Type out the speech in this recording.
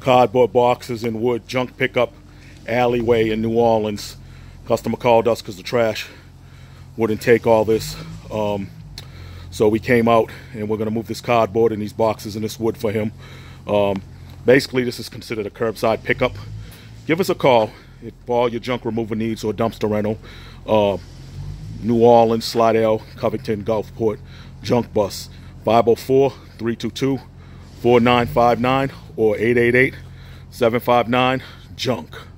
cardboard boxes and wood junk pickup alleyway in New Orleans. Customer called us because the trash wouldn't take all this. Um, so we came out and we're gonna move this cardboard and these boxes and this wood for him. Um, basically, this is considered a curbside pickup. Give us a call for all your junk removal needs or dumpster rental. Uh, New Orleans, Slidell, Covington, Gulfport, Junk Bus, 504 322 4959 or 888 759 Junk.